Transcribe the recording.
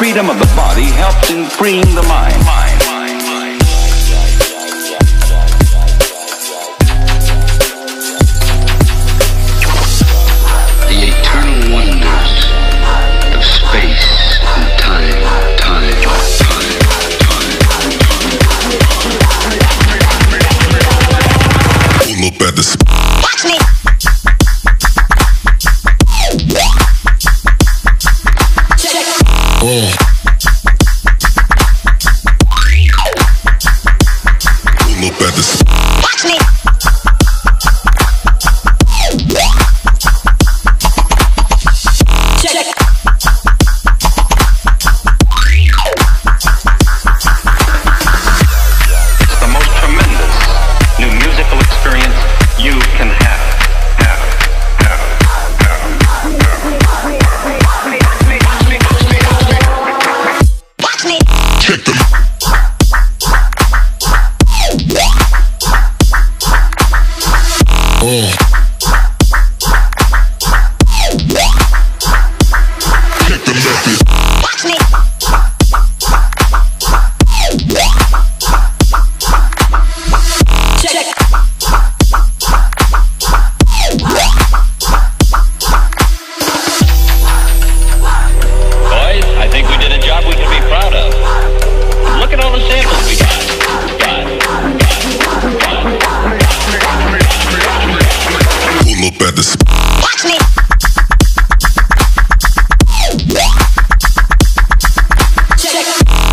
freedom of the body helps in freeing the mind. mind. Yeah. Kick the lefty.